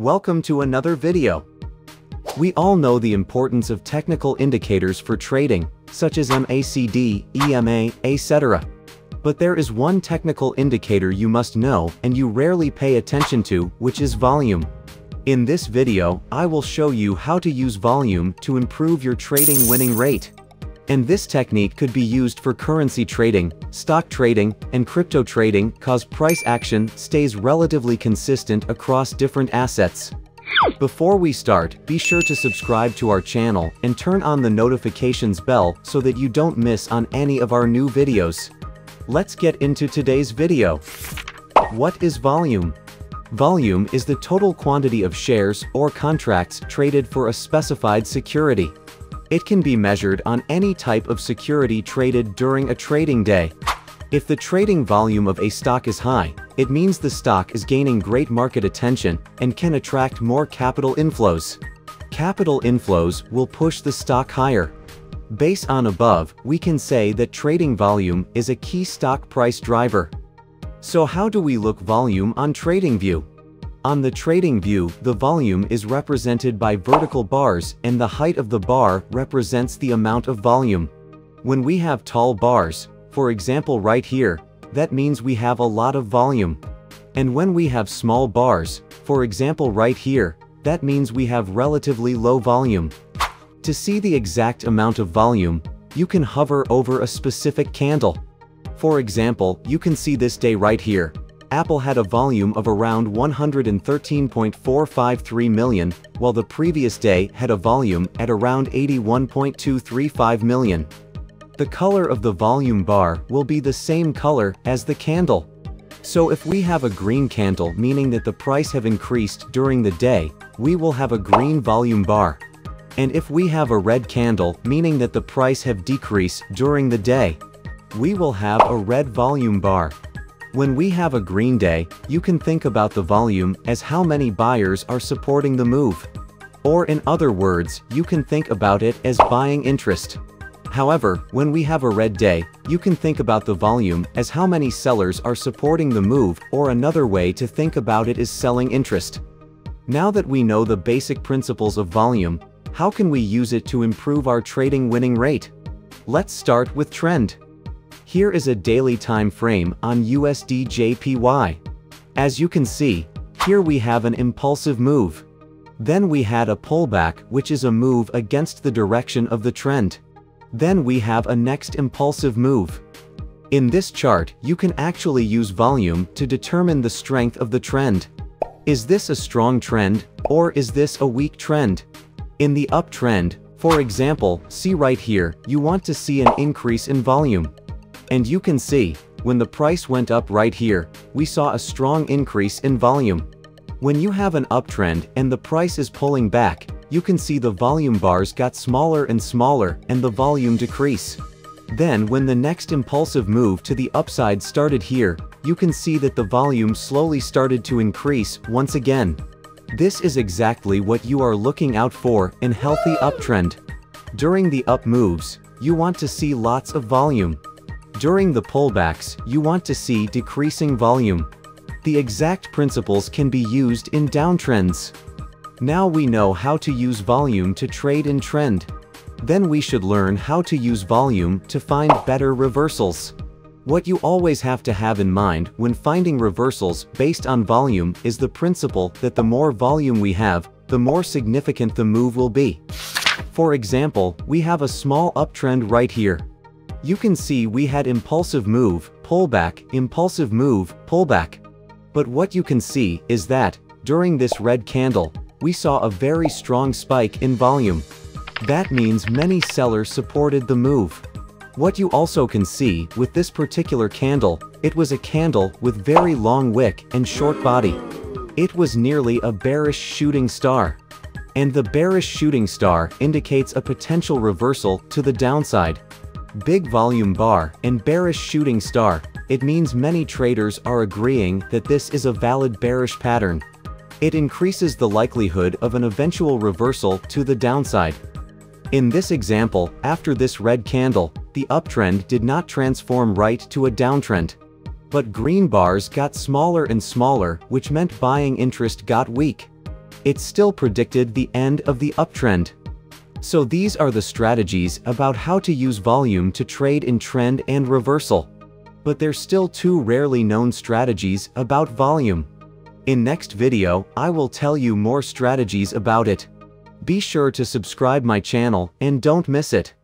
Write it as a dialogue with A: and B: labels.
A: Welcome to another video. We all know the importance of technical indicators for trading, such as MACD, EMA, etc. But there is one technical indicator you must know and you rarely pay attention to, which is volume. In this video, I will show you how to use volume to improve your trading winning rate. And this technique could be used for currency trading, stock trading, and crypto trading cause price action stays relatively consistent across different assets. Before we start, be sure to subscribe to our channel and turn on the notifications bell so that you don't miss on any of our new videos. Let's get into today's video. What is volume? Volume is the total quantity of shares or contracts traded for a specified security. It can be measured on any type of security traded during a trading day. If the trading volume of a stock is high, it means the stock is gaining great market attention and can attract more capital inflows. Capital inflows will push the stock higher. Based on above, we can say that trading volume is a key stock price driver. So how do we look volume on TradingView? On the TradingView, the volume is represented by vertical bars and the height of the bar represents the amount of volume. When we have tall bars, for example right here, that means we have a lot of volume. And when we have small bars, for example right here, that means we have relatively low volume. To see the exact amount of volume, you can hover over a specific candle. For example, you can see this day right here, Apple had a volume of around 113.453 million, while the previous day had a volume at around 81.235 million. The color of the volume bar will be the same color as the candle. So if we have a green candle meaning that the price have increased during the day, we will have a green volume bar. And if we have a red candle meaning that the price have decreased during the day, we will have a red volume bar. When we have a green day, you can think about the volume as how many buyers are supporting the move. Or in other words, you can think about it as buying interest. However, when we have a red day, you can think about the volume as how many sellers are supporting the move or another way to think about it is selling interest. Now that we know the basic principles of volume, how can we use it to improve our trading winning rate? Let's start with trend. Here is a daily time frame on USD JPY. As you can see, here we have an impulsive move. Then we had a pullback which is a move against the direction of the trend. Then we have a next impulsive move. In this chart, you can actually use volume to determine the strength of the trend. Is this a strong trend, or is this a weak trend? In the uptrend, for example, see right here, you want to see an increase in volume. And you can see, when the price went up right here, we saw a strong increase in volume. When you have an uptrend and the price is pulling back, you can see the volume bars got smaller and smaller and the volume decrease. Then when the next impulsive move to the upside started here, you can see that the volume slowly started to increase once again. This is exactly what you are looking out for in healthy uptrend. During the up moves, you want to see lots of volume. During the pullbacks, you want to see decreasing volume. The exact principles can be used in downtrends. Now we know how to use volume to trade in trend. Then we should learn how to use volume to find better reversals. What you always have to have in mind when finding reversals based on volume is the principle that the more volume we have, the more significant the move will be. For example, we have a small uptrend right here. You can see we had impulsive move, pullback, impulsive move, pullback. But what you can see is that, during this red candle, we saw a very strong spike in volume. That means many sellers supported the move. What you also can see with this particular candle, it was a candle with very long wick and short body. It was nearly a bearish shooting star. And the bearish shooting star indicates a potential reversal to the downside big volume bar, and bearish shooting star, it means many traders are agreeing that this is a valid bearish pattern. It increases the likelihood of an eventual reversal to the downside. In this example, after this red candle, the uptrend did not transform right to a downtrend. But green bars got smaller and smaller which meant buying interest got weak. it still predicted the end of the uptrend. So these are the strategies about how to use volume to trade in trend and reversal. But there's still two rarely known strategies about volume. In next video, I will tell you more strategies about it. Be sure to subscribe my channel and don't miss it.